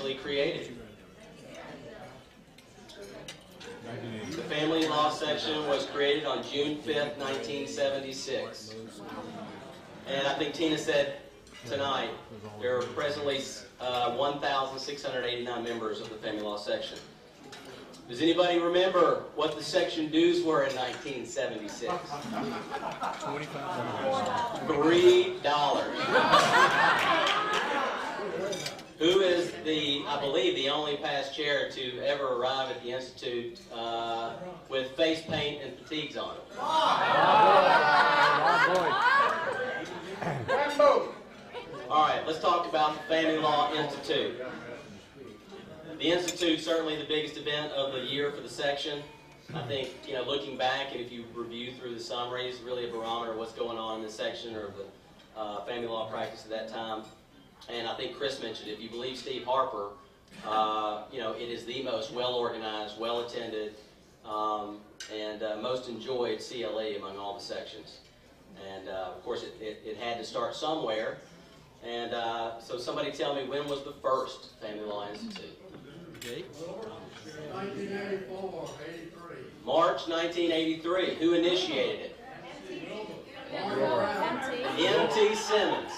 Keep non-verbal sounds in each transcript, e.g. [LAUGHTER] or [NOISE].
actually created? The family law section was created on June 5th, 1976. And I think Tina said tonight there are presently uh, 1,689 members of the family law section. Does anybody remember what the section dues were in 1976? Twenty-five dollars. Three dollars. [LAUGHS] Who is the, I believe, the only past chair to ever arrive at the Institute uh, with face paint and fatigues on? All right, let's talk about the Family Law Institute. The Institute certainly the biggest event of the year for the section. I think, you know, looking back, and if you review through the summaries, really a barometer of what's going on in the section or the uh, family law practice at that time. And I think Chris mentioned, if you believe Steve Harper, uh, you know, it is the most well-organized, well-attended, um, and uh, most enjoyed CLE among all the sections. And uh, of course, it, it, it had to start somewhere. And uh, so somebody tell me, when was the first Family Law Institute? 1984, 83. March 1983. Who initiated it? MT, M.T. Simmons.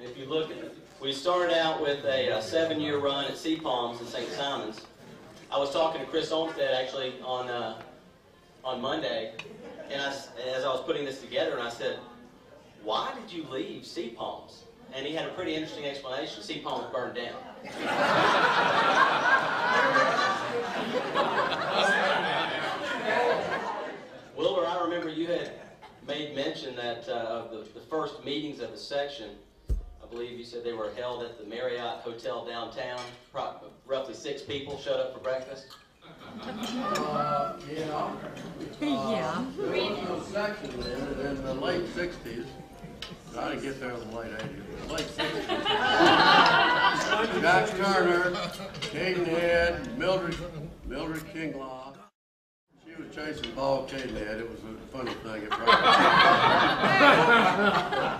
If you look we started out with a, uh seven-year run at Sea Palms in St. Simons. I was talking to Chris Olmsted actually on uh, on Monday, and I as I was putting this together, and I said, "Why did you leave Sea Palms?" And he had a pretty interesting explanation. Sea Palms burned down. [LAUGHS] Wilbur, I remember you had made mention that uh, of the, the first meetings of the section, I believe you said they were held at the Marriott Hotel downtown. Pro- Roughly six people showed up for breakfast. Uh, yeah. Yeah. There was no section then, in the late sixties, I didn't get there in the late eighties, but late sixties. [LAUGHS] Jack Turner, Cadenhead, Mildred, Mildred Kingloff. She was chasing Paul Cadenhead, it was a funny thing at.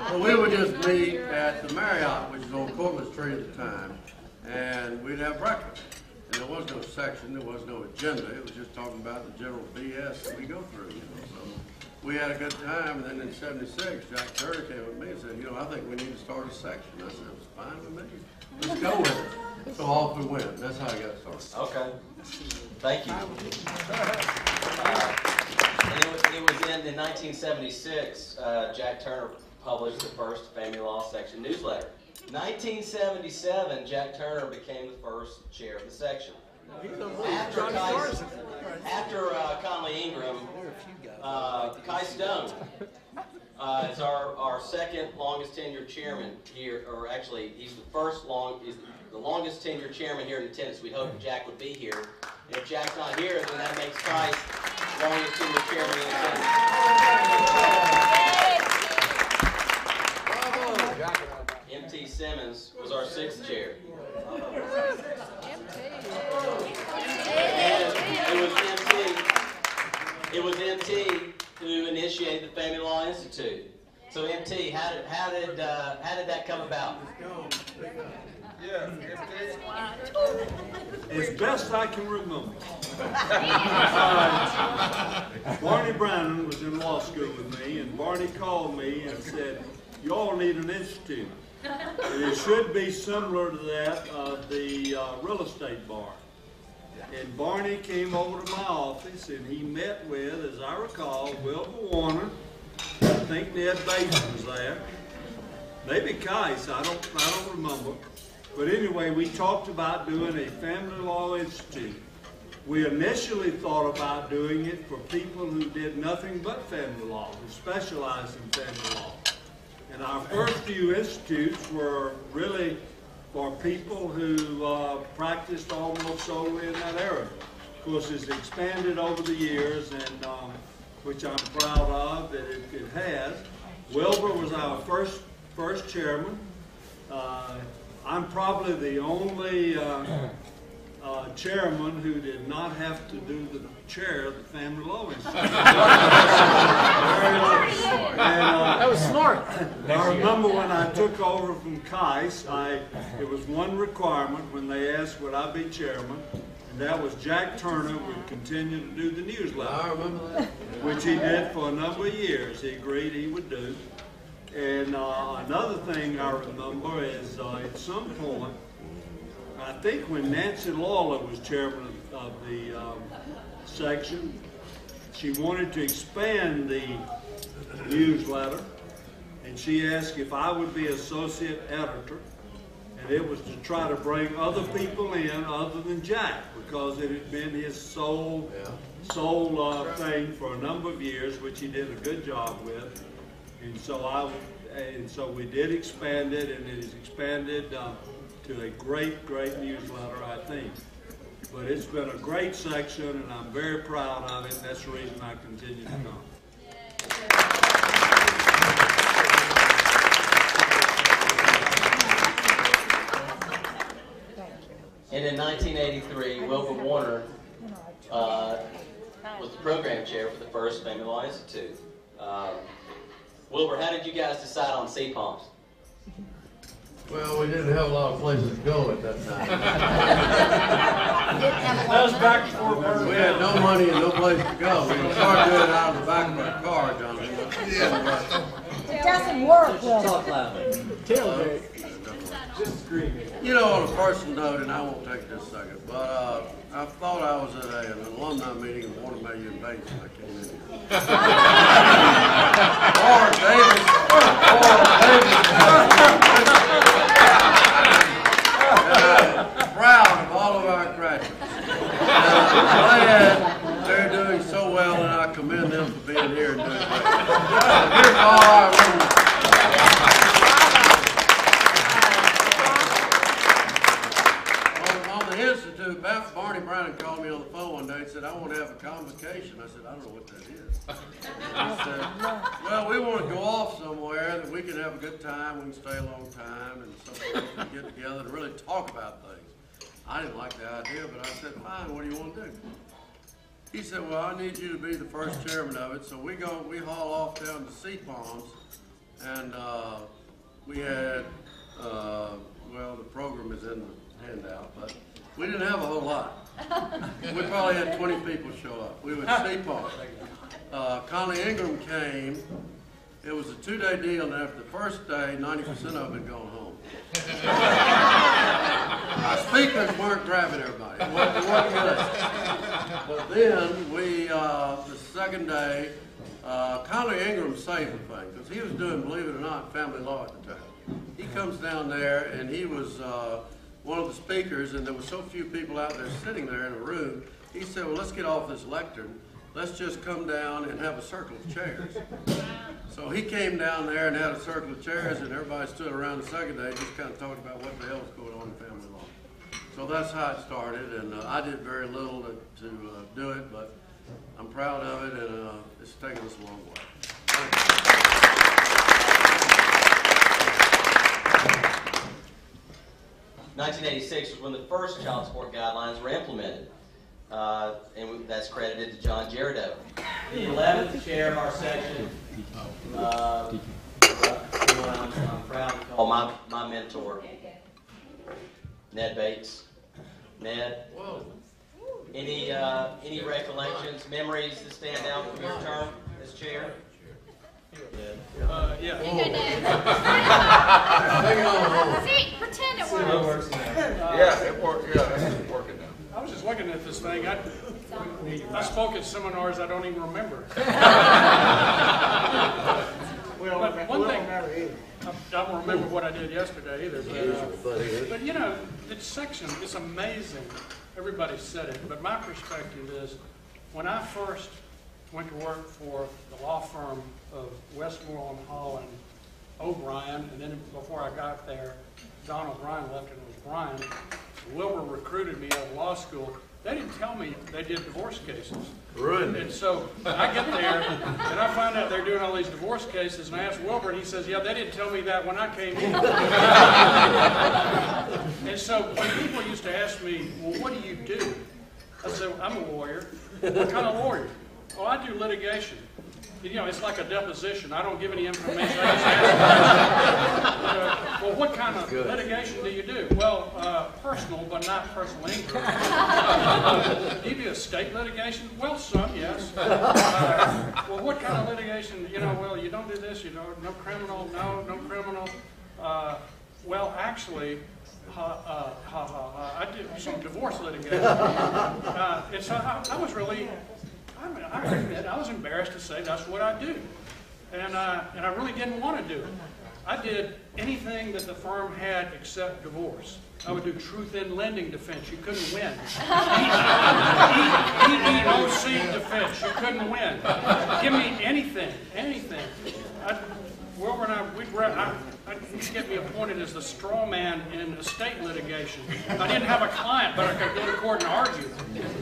But [LAUGHS] we would just meet at the Marriott, which was on Courtland Street at the time, and we'd have breakfast. And there was no section, there was no agenda, it was just talking about the general BS that we go through, you know, so. We had a good time, and then in seventy-six, Jack Turner came with me and said, you know, I think we need to start a section. I said, it's fine with me, let's go with it. So off we went, that's how I got started. Okay. Thank you. And it was, it was in, in 1976, uh, Jack Turner published the first family law section newsletter. 1977, Jack Turner became the first chair of the section. After Kai, after uh, Conley Ingram, uh, Kice Stone uh, is our, our second longest tenured chairman here, or actually, he's the first long, he's the longest tenured chairman here in attendance. We hope Jack would be here. If Jack's not here, then that makes Kai longest tenured chairman in attendance. M.T. Simmons was our sixth chair. It was MT, it was MT who initiated the Family Law Institute. So MT, how did, how did, uh, how did that come about? As best I can remember. Uh, [LAUGHS] Barney Brannon was in law school with me, and Barney called me and said, you all need an institute. And it should be similar to that of the uh, real estate bar. And Barney came over to my office and he met with, as I recall, Wilbur Warner, I think Ned Bates was there, maybe Kice, I don't, I don't remember. But anyway, we talked about doing a family law institute. We initially thought about doing it for people who did nothing but family law, who specialized in family law. And our first few institutes were really for people who uh, practiced almost solely in that area. Of course, it's expanded over the years, and um, which I'm proud of that it, it has. Wilbur was our first, first chairman. Uh, I'm probably the only, uh, uh, chairman who did not have to do the chair of the Family Law Institute. And, uh, That was smart. I remember when I took over from Kice, I, it was one requirement when they asked would I be chairman, and that was Jack Turner would continue to do the I newsletter, remember that. which he did for a number of years. He agreed he would do. And uh, another thing I remember is uh, at some point, I think when Nancy Lawler was chairman of, the um, section, she wanted to expand the newsletter, and she asked if I would be associate editor, and it was to try to bring other people in other than Jack, because it had been his sole, sole uh, thing for a number of years, which he did a good job with. And so I, and so we did expand it, and it is expanded uh, to a great, great newsletter, I think. But it's been a great section, and I'm very proud of it. That's the reason I continue to come. And in 1983, Wilbur Warner uh, was the program chair for the first Family Law Institute. Um, Wilbur, how did you guys decide on sea palms? Well, we didn't have a lot of places to go at that time. That was back before Burger We had no money and no place to go. We started doing it out of the back of our car, John. It doesn't work, Will. Tailgate. You know, on a personal note, and I won't take this second, but uh, I thought I was at a, an alumni meeting in Watermelon Bates when I came in here. Laura Davis, Laura Davis. And I'm Proud of all of our graduates. And I'm glad they're doing so well, and I commend them for being here and doing great. Here's all our alumni. On, on the Institute, Ba- Barney Brown called me on the phone one day and said, I want to have a convocation. I said, I don't know what that is. [LAUGHS] Said, well, we want to go off somewhere that we can have a good time, we can stay a long time, and we can get together and really talk about things. I didn't like the idea, but I said, fine, what do you want to do? He said, well, I need you to be the first chairman of it, so we go, we haul off down to Sea Palms, and, uh, we had, uh, well, the program is in the handout, but we didn't have a whole lot. We probably had twenty people show up. We were at Sea Palms. Uh, Conley Ingram came, it was a two-day deal, and after the first day, ninety percent of them had gone home. Our speakers weren't grabbing everybody, it wasn't, it wasn't good. But then, we, uh, the second day, uh, Conley Ingram saved the thing, because he was doing, believe it or not, family law at the time. He comes down there, and he was, uh, one of the speakers, and there were so few people out there sitting there in a room, he said, well, let's get off this lectern, let's just come down and have a circle of chairs. So he came down there and had a circle of chairs, and everybody stood around the second day, just kind of talking about what the hell was going on in family law. So that's how it started, and uh, I did very little to, to uh, do it, but I'm proud of it, and uh, it's taken us a long way. 1986 was when the first child support guidelines were implemented, uh, and that's credited to John Jerido. The 11th chair of our section, uh, I'm, I'm proud to call my, my mentor, Ned Bates. Ned, any, uh, any recollections, memories that stand out from your term as chair? Uh, yeah. Hang on, See, pretend it works. Yeah, it worked, yeah, it's working now. I was just looking at this thing. I, I spoke at seminars I don't even remember. [LAUGHS] Well, one thing, I I don't remember what I did yesterday either, but, uh, but you know, it's section, it's amazing. Everybody said it, but my perspective is, when I first went to work for the law firm of Westmoreland Hall and O'Brien, and then before I got there, Don O'Brien left and it was Brian. Wilbur recruited me out of law school. they didn't tell me they did divorce cases. Ruined And so I get there and I find out they're doing all these divorce cases and I ask Wilbur and he says, yeah, they didn't tell me that when I came in. [LAUGHS] And so when people used to ask me, well, what do you do? I said, I'm a lawyer. What kind of lawyer? Oh, I do litigation. You know, it's like a deposition. I don't give any information. I just ask. You know, well, what kind of litigation do you do? Well, uh, personal, but not personal injury. [LAUGHS] Do you do estate litigation? Well, some, yes. Uh, Well, what kind of litigation, you know, well, you don't do this, you know, no criminal, no, no criminal. Uh, Well, actually, ha, uh, ha, ha, ha, I did some divorce litigation. Uh, And so I I was really, I mean, I admit, I was embarrassed to say that's what I do. And, uh, and I really didn't want to do it. I did anything that the firm had except divorce. I would do truth in lending defense. You couldn't win. EEOC defense. You couldn't win. Give me anything, anything. I'd, Wilbur and I, re- I, I'd get me appointed as the straw man in estate litigation. I didn't have a client, but I could go to court and argue,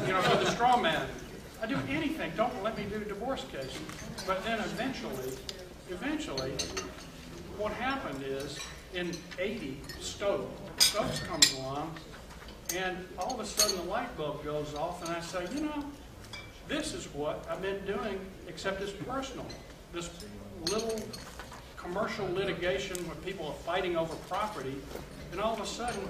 you know, for the straw man. I do anything. Don't let me do divorce cases. But then eventually, eventually, what happened is in 80, Stokes, Stokes comes along, and all of a sudden the light bulb goes off, and I say, you know, this is what I've been doing, except it's personal. This little commercial litigation where people are fighting over property, and all of a sudden,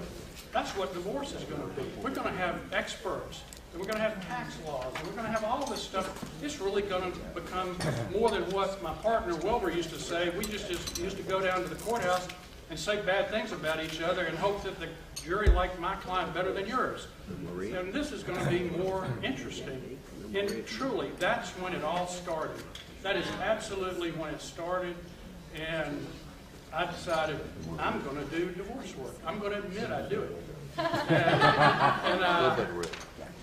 that's what divorce is going to be. We're going to have experts, and we're going to have tax laws, and we're going to have all this stuff. It's really going to become more than what my partner Wilbur used to say. We just, just used to go down to the courthouse and say bad things about each other and hope that the jury liked my client better than yours. And this is going to be more interesting. And truly, that's when it all started. That is absolutely when it started. And I decided I'm going to do divorce work. I'm going to admit I do it. [LAUGHS] And, and, uh,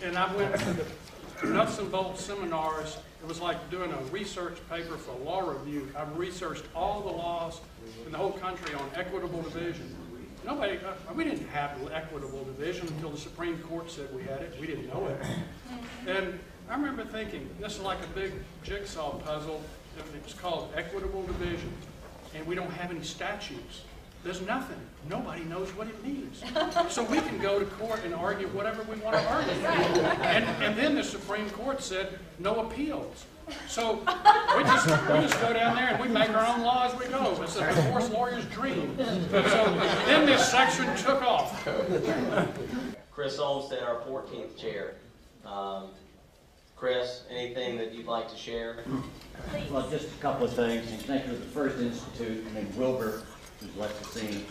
and I went to the nuts and bolts seminars. It was like doing a research paper for law review. I researched all the laws in the whole country on equitable division. Nobody, uh, we didn't have equitable division until the Supreme Court said we had it. We didn't know it. And I remember thinking, this is like a big jigsaw puzzle. It's called equitable division. And we don't have any statutes. There's nothing. Nobody knows what it means. So we can go to court and argue whatever we want to argue. And, and then the Supreme Court said, no appeals. So we just, we just go down there and we make our own law as we go. It's a divorce lawyer's dream. So then this section took off. Chris Olmsted, our 14th chair. Um, Chris, anything that you'd like to share? Well, just a couple of things. Thank you with the First Institute, named Wilbur, left the scene,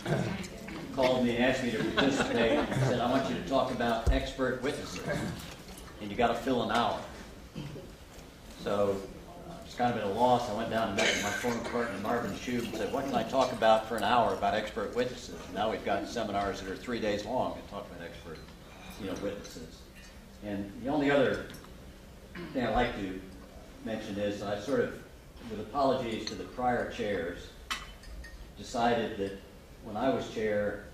called me and asked me to participate. He said, I want you to talk about expert witnesses, and you gotta fill an hour. So, it's kind of at a loss. I went down and met with my former partner Marvin Shube and said, what can I talk about for an hour about expert witnesses? Now we've got seminars that are three days long and talk about expert, you know, witnesses. And the only other thing I'd like to mention is, I sort of, with apologies to the prior chairs, decided that when I was chair,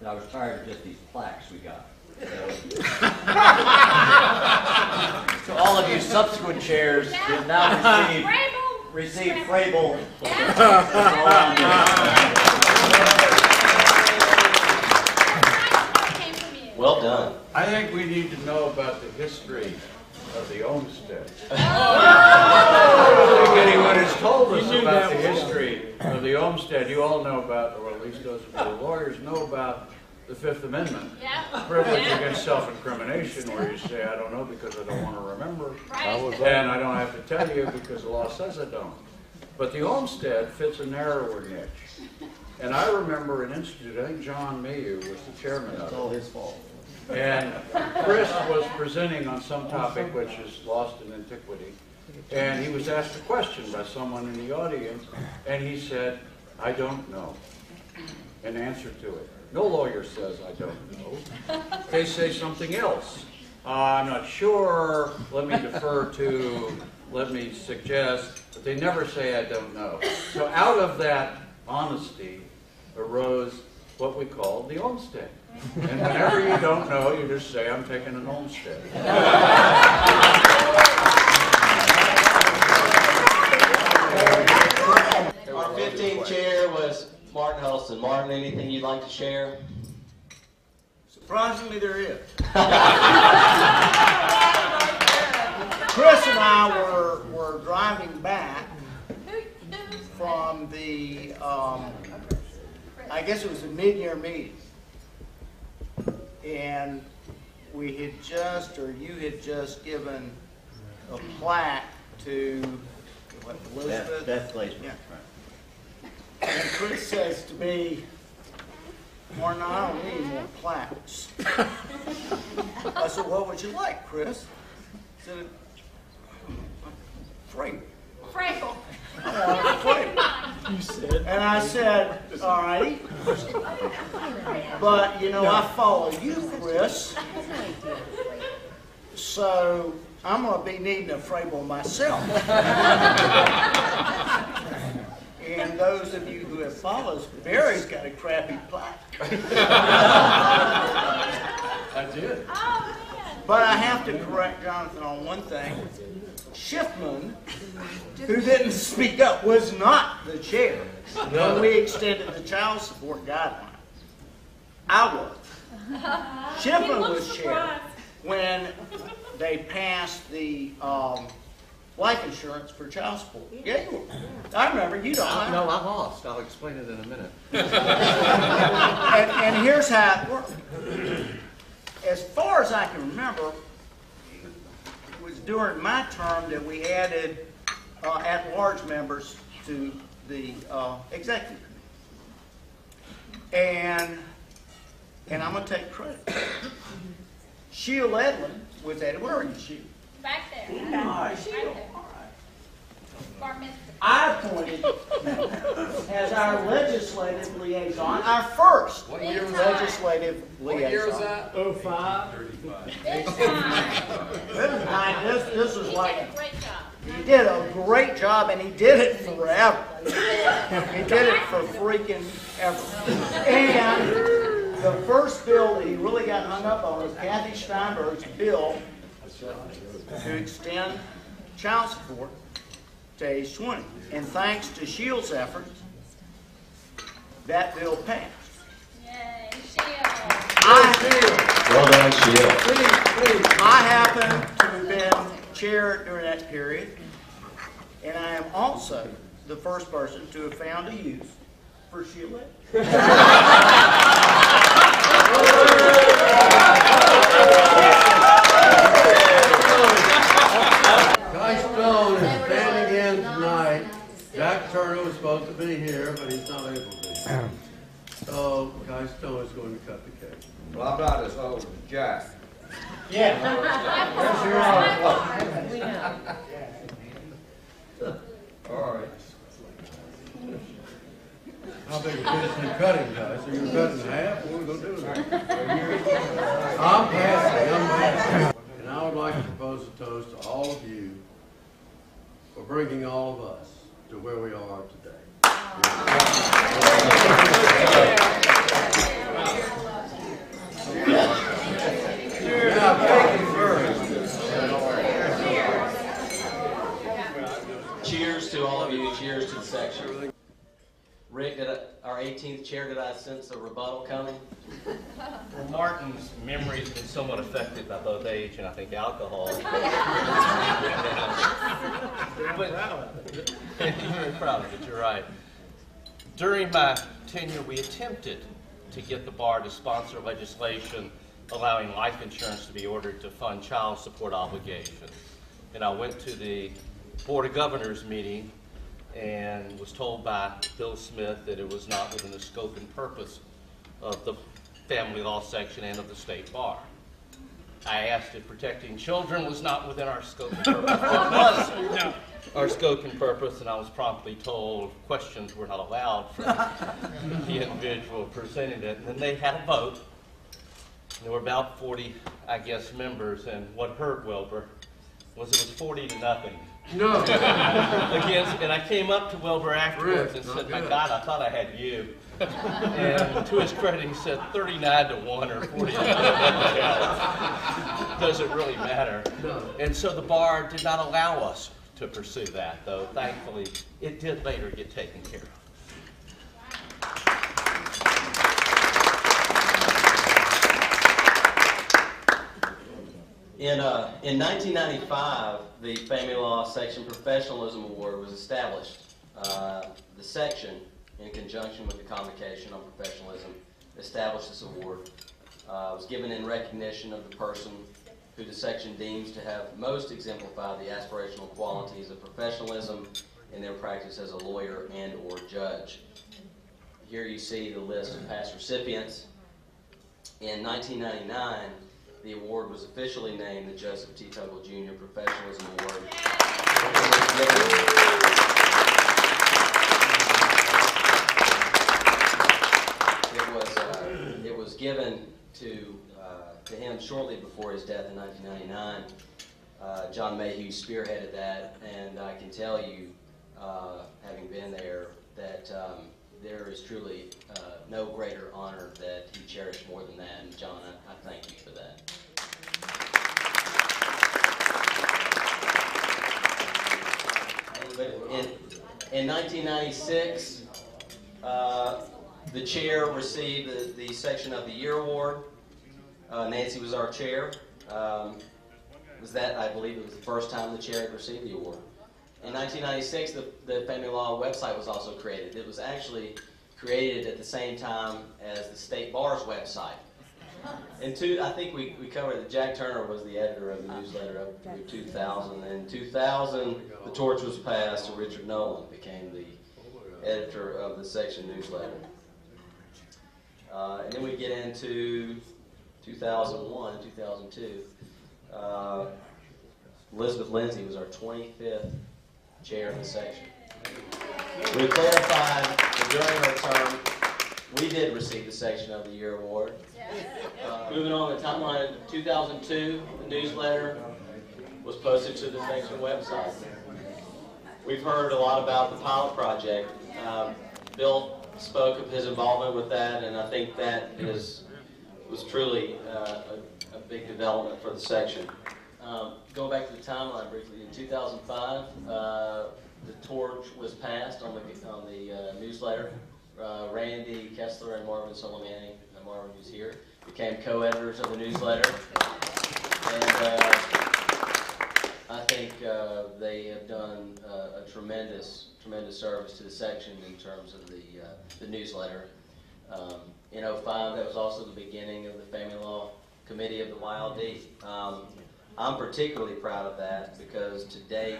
that I was tired of just these plaques we got. So [LAUGHS] So all of you subsequent chairs have now received, Rabel. received Frable. [LAUGHS] Um, came from you. Well done. I think we need to know about the history of the Olmsted. [LAUGHS] I don't think anyone has told us about the history of the Olmsted. You all know about, or at least those of you lawyers know about the Fifth Amendment. Yeah. Privilege Yeah. against self-incrimination, where you say, I don't know because I don't want to remember. Right. And I don't have to tell you because the law says I don't. But the Olmsted fits a narrower niche. And I remember an institute, I think John Mayoue was the chairman of It's all his fault. And Chris was presenting on some topic which is lost in antiquity. And he was asked a question by someone in the audience, and he said, I don't know. An answer to it. No lawyer says, I don't know. They say something else. Uh, I'm not sure, let me defer to, let me suggest, but they never say, I don't know. So out of that honesty arose what we call the Olmsted. And whenever you don't know, you just say, I'm taking an Olmsted. Our fifteenth chair was Martin Huston. Martin, anything you'd like to share? Surprisingly, there is. Chris and I were, were driving back from the, um, I guess it was a mid-year meeting. And we had just, or you had just given a plaque to, what, Elizabeth? Beth, Beth Glazer. Yeah. And Chris says to me, Martin, I don't need more plaques. I said, what would you like, Chris? He said, free. Frankel. I want it free. And I said, all right. But, you know, I follow you, Chris. So I'm gonna be needing a Frable myself. And those of you who have followed, Barry's got a crappy plaque. I did. Oh, But I have to correct Jonathan on one thing. Schiffman, who didn't speak up, was not the chair when we extended the child support guidelines. I was. [LAUGHS] Schiffman was chair when they passed the um, life insurance for child support. Yeah, you were. I remember, you don't. Uh, No, I'm lost. I'll explain it in a minute. [LAUGHS] And, and here's how it worked. As far as I can remember, it was during my term that we added uh, at-large members to the uh, executive committee. And, and I'm gonna take credit. Shiel Edlin was at it. Where are you, Sheila? Back there. All right, Sheila. All right. Bar mitzvah. I appointed as our legislative liaison, our first What year was that? legislative liaison. What year was that? Oh, five. Big time. This is this, this is He like, did a great job. he did a great job and he did it forever. He did it for freaking ever. And the first bill that he really got hung up on was Kathy Steinberg's bill to extend child support to age twenty. And thanks to Shiel's efforts, that bill passed. Yay, Sheila. I Well done, Sheila. I happen to have been chair during that period, and I am also the first person to have found a use for Sheila. [LAUGHS] Guy Stone is standing in tonight. Jack Turner was supposed to be here, but he's not able to be. So Guy Stone is going to cut the cake. Well, I'm not as old as Jack. Yeah. [LAUGHS] [LAUGHS] [LAUGHS] All right. How big a piece you cutting, guys? So you're cutting half, what are we gonna do with it? I'm passing, I'm passing. And I would like to propose a toast to all of you for bringing all of us to where we are today. Now, thank you first. Cheers to all of you. Cheers to the section. Rick, did I, our 18th chair, did I sense a rebuttal coming? Well, Martin's memory's been somewhat affected by both age and I think alcohol. [LAUGHS] But- [LAUGHS] Very proud of it, you're right. During my tenure, we attempted to get the bar to sponsor legislation allowing life insurance to be ordered to fund child support obligations. And I went to the Board of Governors meeting and was told by Bill Smith that it was not within the scope and purpose of the family law section and of the state bar. I asked if protecting children was not within our scope and purpose. It [LAUGHS] was our scope and purpose, and I was promptly told questions were not allowed from the individual presenting it. And then they had a vote. There were about 40, I guess, members, and what hurt Wilbur was it was 40 to nothing No. [LAUGHS] against, and I came up to Wilbur afterwards and said, "My. God, I thought I had you." and to his credit, he said, "39 to one or 40 to one." [LAUGHS] Does it really matter? No. And so the bar did not allow us to pursue that, though. Thankfully, it did later get taken care of. In, uh, in 1995, the Family Law Section Professionalism Award was established. Uh, the section, in conjunction with the Convocation on Professionalism, established this award. Uh, it was given in recognition of the person who the section deems to have most exemplified the aspirational qualities of professionalism in their practice as a lawyer and/or judge. Here you see the list of past recipients. In 1999, the award was officially named the Joseph T. Tuggle Jr. Professionalism Award. It was given- uh, it was given to, uh, to him shortly before his death in 1999. Uh, John Mayoue spearheaded that, and I can tell you, uh, having been there, that um, there is truly uh, no greater honor that he cherished more than that. And John, I, I thank you for that. But in, in 1996, uh, the chair received the, the Section of the Year award. Uh, Nancy was our chair. Um, was that, I believe it was the first time the chair had received the award. In 1996, the, the Family Law website was also created. It was actually created at the same time as the State Bar's website. [LAUGHS] In two, I think we, we covered that Jack Turner was the editor of the newsletter up through 2000. In 2000, the torch was passed, and Richard Nolan became the editor of the section newsletter. Uh, and then we get into 2001, and 2002. Uh, Elizabeth Lindsay was our 25th chair of the section. We clarified that during our term, we did receive the Section of the Year award. Uh, moving on the timeline, 2002, the newsletter was posted to the section website. We've heard a lot about the pilot project. Um, Bill spoke of his involvement with that, and I think that is was truly uh, a, a big development for the section. Um, going back to the timeline briefly, in 2005, uh, the torch was passed on the on the uh, newsletter. Uh, Randy Kessler and Marvin Solomiany, uh, Marvin who's here, became co-editors of the newsletter, and uh, I think uh, they have done uh, a tremendous tremendous service to the section in terms of the uh, the newsletter. Um, in 05, that was also the beginning of the Family Law Committee of the YLD. Um, I'm particularly proud of that because to date,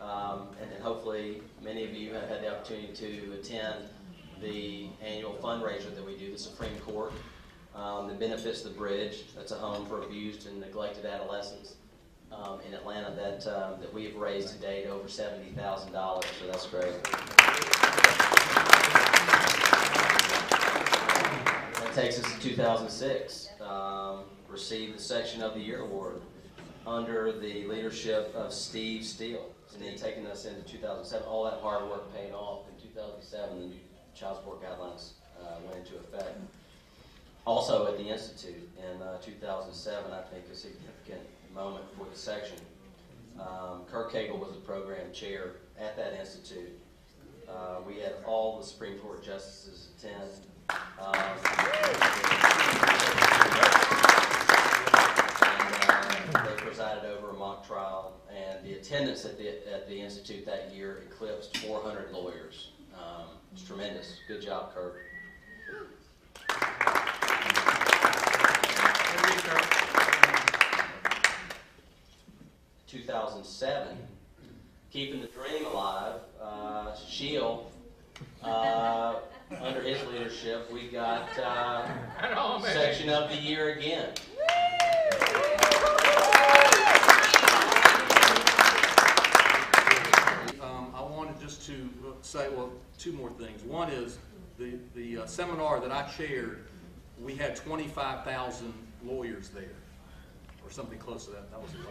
um, and hopefully many of you have had the opportunity to attend the annual fundraiser that we do, the Supreme Court, um, that benefits the Bridge. That's a home for abused and neglected adolescents um, in Atlanta that um, that we have raised to date over seventy thousand dollars. So that's great. That takes us to 2006. Um, received the Section of the Year award under the leadership of Steve Steele, and then taking us into 2007. All that hard work paid off. In 2007, the new child support guidelines uh, went into effect. Also at the Institute in uh, 2007, I think a significant moment for the section. Um, Kirk Cagle was the program chair at that institute. Uh, we had all the Supreme Court justices attend. Um, and uh, they presided over a mock trial, and the attendance at the at the institute that year eclipsed 400 lawyers. Um, it's tremendous. Good job, Kirk. 2007, keeping the dream alive, uh, Shiel, uh, under his leadership, we got uh, [LAUGHS] section of the year again. Um, I wanted just to say, well, two more things. One is the, the uh, seminar that I chaired, we had twenty-five thousand lawyers there, or or something close to that. That was a [LAUGHS]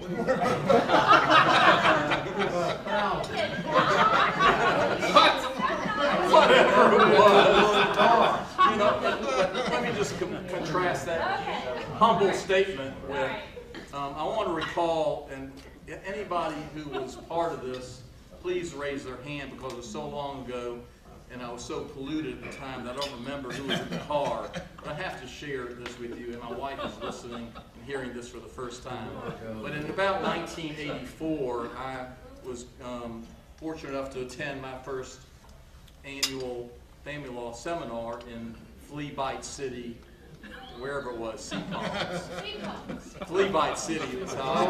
Whatever it was. You know, let- let let me just con- contrast that humble statement with, um, I want to recall, and anybody who was part of this, please raise their hand because it was so long ago and I was so polluted at the time that I don't remember who was in the car. But I have to share this with you, and my wife is listening and hearing this for the first time. But in about 1984, I was um, fortunate enough to attend my first annual family law seminar in Flea Bite City, wherever it was, Seacon. Flea Bite City was how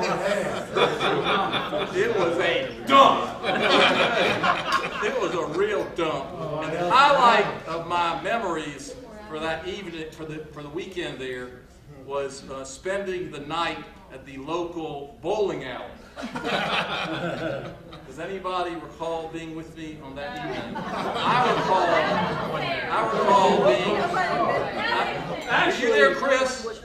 It was a dump. [LAUGHS] It was a real dump. And the highlight of my memories for that evening, for the, for the weekend there, was uh, spending the night at the local bowling alley. [LAUGHS] Does anybody recall being with me on that evening? I recall, I recall being, I- were you there, Chris?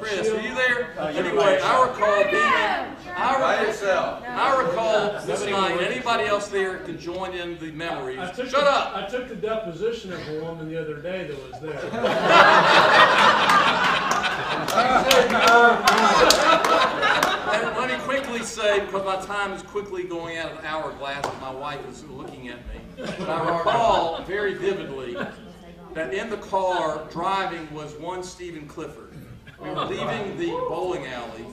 Chris, were you there? Uh, anyway, I recall being, I By recall, yourself. I recall this night, anybody else there can join in the memories. I took Shut the- up! I took the deposition of a woman the other day that was there. [LAUGHS] And let me quickly say, because my time is quickly going out of the hourglass, and my wife is looking at me. But I recall very vividly that in the car driving was one Stephen Clifford. We were leaving the bowling alley.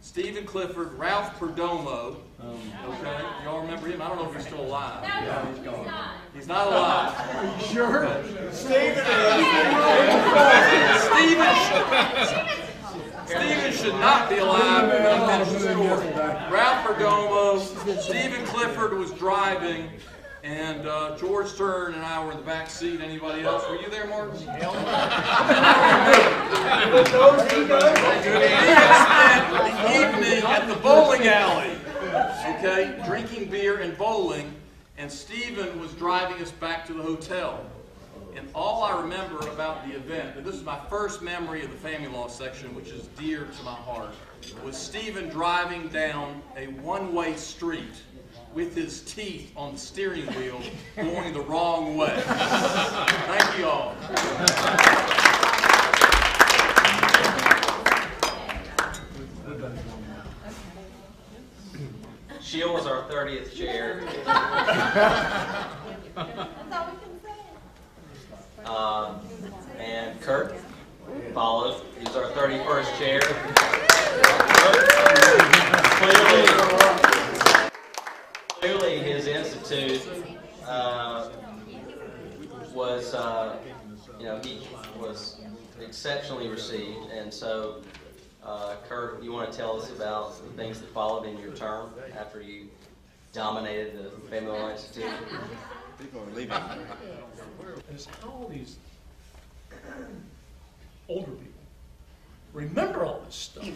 Stephen Clifford, Ralph Perdomo. Okay, y'all remember him? I don't know if he's still alive. No, he's not. He's not alive. Sure. Stephen Stephen, Stephen should not be alive when I finish the story. Ralph Perdomo, Stephen Clifford was driving, and uh, George Stern and I were in the back seat. Anybody else? Were you there, Martin? We spent the evening at the bowling alley, okay, drinking beer and bowling, and Stephen was driving us back to the hotel. And all I remember about the event, and this is my first memory of the family law section, which is dear to my heart, was Stephen driving down a one-way street with his teeth on the steering wheel going the wrong way. Thank you all. Shiel was our 30th chair. That's all we can say. Um, and Kurt followed. He's our 31st chair. Clearly, clearly his institute uh, was, uh, you know, he was exceptionally received. And so, uh, Kurt, you want to tell us about the things that followed in your term after you dominated the Family Law Institute? People are leaving. Is how all these older people remember all this stuff.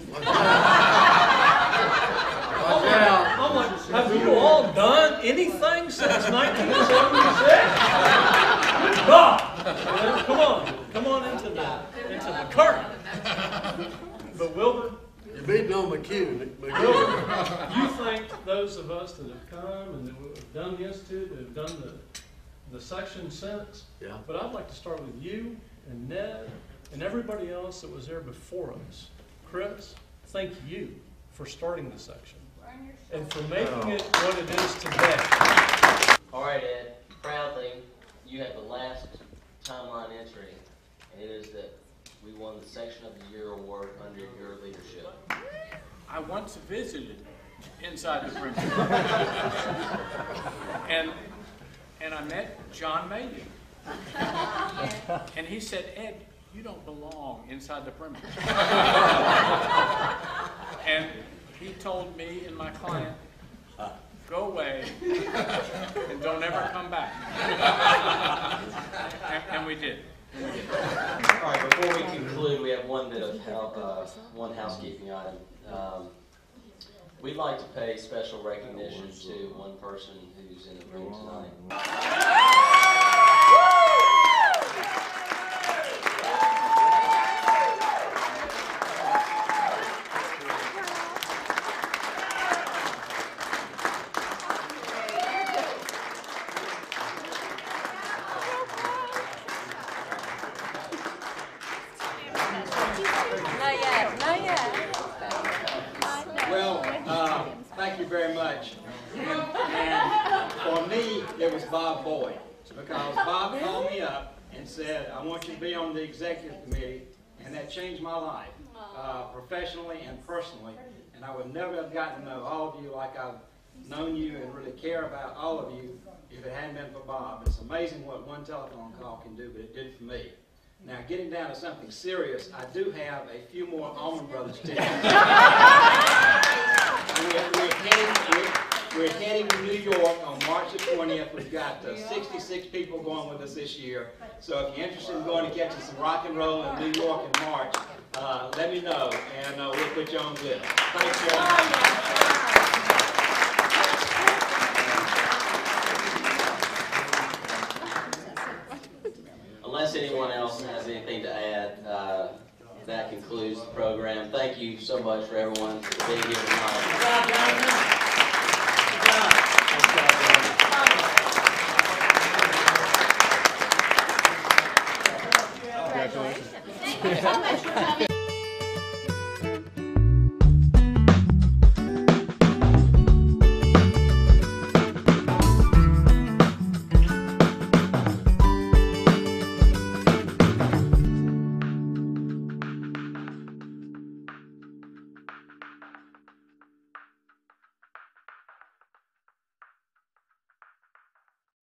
[LAUGHS] I'm like, have you all done anything since 1976? God, come on, come on into the into the current. But Wilbur, You're beating on Mayoue. You think those of us that have come and that have done the institute, that have done the the section since? Yeah. But I'd like to start with you and Ned and everybody else that was there before us. Chris, thank you for starting the section and for making it what it is today. All right, Ed, proudly, you have the last timeline entry, and it is that we won the Section of the Year award under your leadership. I once visited inside the perimeter. [LAUGHS] and, and I met John Mayoue. [LAUGHS] And he said, Ed, you don't belong inside the perimeter. [LAUGHS] and he told me and my client, go away and don't ever come back. and, we did. All right, before we conclude, we have one bit of, hou- uh, one housekeeping item. Um, We'd like to pay special recognition to one person who's in the room tonight. it was Bob Boyd. Because Bob called me up and said, I want you to be on the executive committee, and that changed my life, uh, professionally and personally. And I would never have gotten to know all of you like I've known you and really care about all of you if it hadn't been for Bob. It's amazing what one telephone call can do, but it did for me. Now, getting down to something serious, I do have a few more Allman Brothers tickets. [LAUGHS] We're, we're heading, we're, we're heading to New York on March the twentieth. We've got uh, sixty-six people going with us this year. So if you're interested in going to catching some rock and roll in New York in March, uh, let me know, and uh, we'll put you on the list. Thanks very much. Unless anyone else has anything to add, uh, that concludes the program. Thank you so much for everyone for being here